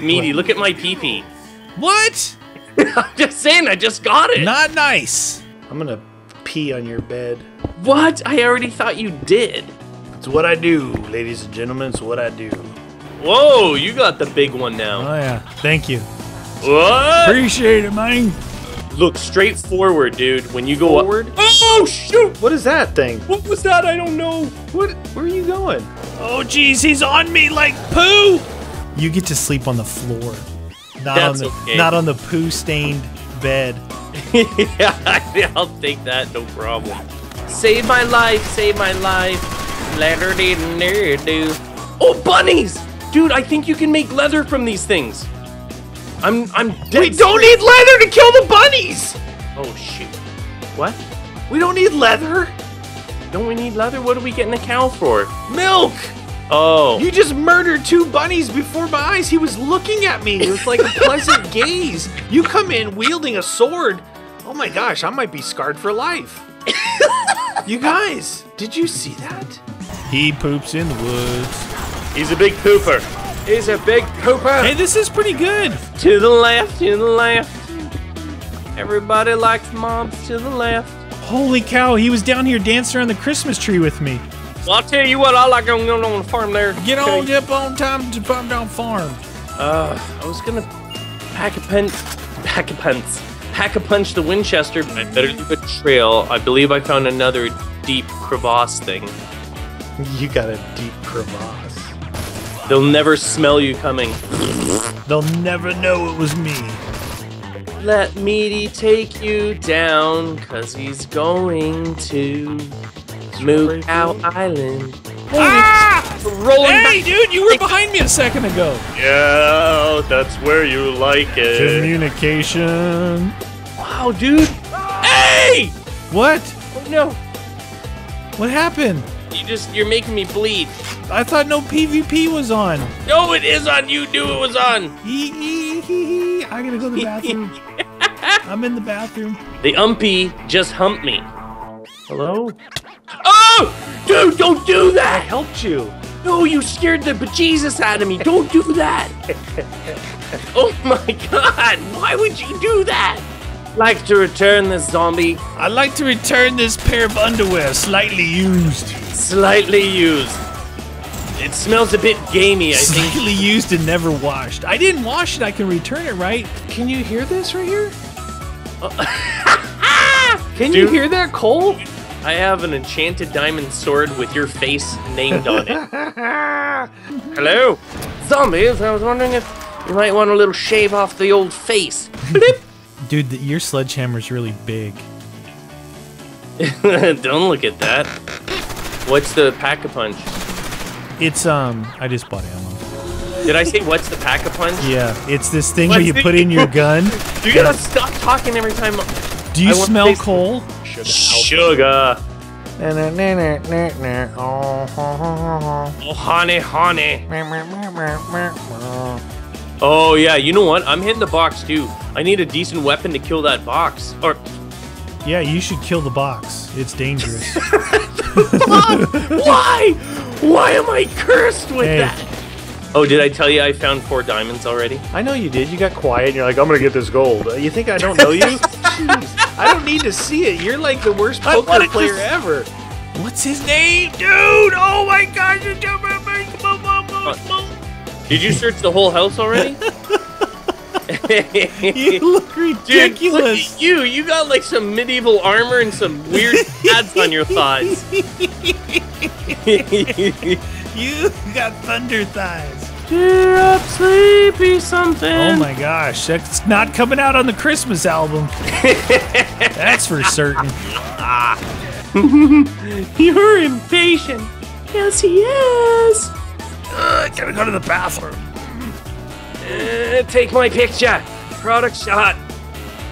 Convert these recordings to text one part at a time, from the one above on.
Meaty, look at my pee-pee. What? I'm just saying, I just got it. Not nice. I'm gonna pee on your bed. What? I already thought you did. It's what I do, ladies and gentlemen. It's what I do. Whoa, you got the big one now. Oh yeah. Thank you. What? Appreciate it, man. Look straight forward, dude. When you go up- Oh shoot! What is that thing? What was that? I don't know. What? Where are you going? Oh jeez, he's on me like poo. You get to sleep on the floor, not That's on the okay. not on the poo stained bed. yeah, I'll take that, no problem. Save my life, save my life. Leather did do. Oh, bunnies! Dude, I think you can make leather from these things. I'm I'm dead We don't need leather to kill the bunnies. Oh shoot. What? We don't need leather. Don't we need leather? What are we getting a cow for? Milk. Oh. You just murdered two bunnies before my eyes. He was looking at me with like a pleasant gaze. You come in wielding a sword. Oh my gosh, I might be scarred for life. you guys, did you see that? He poops in the woods. He's a big pooper. He's a big pooper. Hey, this is pretty good. To the left, to the left. Everybody likes mobs to the left. Holy cow, he was down here dancing around the Christmas tree with me. Well, I'll tell you what, I like going on the farm there. Get on, Okay. dip on time to farm down farm. Uh, I was gonna pack a pen, pack a punch, pack a punch the Winchester, but I better leave a trail. I believe I found another deep crevasse thing. You got a deep crevasse. They'll never smell you coming. They'll never know it was me. Let Meaty take you down, cause he's going to Moo Cow Island. Ah! Rolling Hey, back. dude, you were behind me a second ago. Yeah, that's where you like it. Communication. Wow, dude. Hey! What? Oh, no, What happened? you just, you're making me bleed. I thought no PvP was on. No, it is on. You knew it was on. Hee, hee, hee, hee. I gotta go to the bathroom. I'm in the bathroom. The umpy just humped me. Hello? Oh! Dude, don't do that! I helped you. No, you scared the bejesus out of me. Don't do that! oh my god, why would you do that? Like to return this zombie I'd like to return this pair of underwear, slightly used. slightly used. It smells a bit gamey, I think. Slightly used and never washed. I didn't wash it. I can return it, right? Can you hear this right here? Can Dude. you hear that, Cole? I have an enchanted diamond sword with your face named on it. Hello? Zombies, I was wondering if you might want a little shave off the old face. Blip. Dude, the, your sledgehammer's really big. Don't look at that. What's the pack a punch? It's um, I just bought ammo. Did I say what's the pack a punch? Yeah, it's this thing where you the- put in your gun. You gotta stop talking every time. Do you I want smell this- coal? Sugar. Oh, Oh, honey, honey. Oh, yeah, you know what? I'm hitting the box too. I need a decent weapon to kill that box. Or, Yeah, you should kill the box. It's dangerous. why? Why am I cursed with Hey. that? Oh, did I tell you I found four diamonds already? I know you did. You got quiet and you're like, I'm gonna get this gold. Uh, You think I don't know you? Jeez, I don't need to see it. You're like the worst poker wanted to player s- ever. What's his name, dude? Oh my gosh! you do- Did you search the whole house already? You look Dude, look ridiculous. at you. You got like some medieval armor and some weird pads on your thighs. You got thunder thighs. Cheer up, sleepy something. Oh my gosh, that's not coming out on the Christmas album. that's for certain. You're impatient. Yes, he is. Uh, gotta go to the bathroom. Uh, take my picture. Product shot.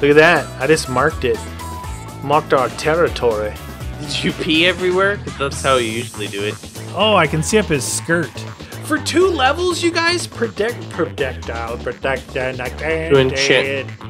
Look at that. I just marked it. Marked our territory. Did you pee everywhere? that's how you usually do it. Oh, I can see up his skirt. For two levels, you guys, protect, projectile, protect, To enchant.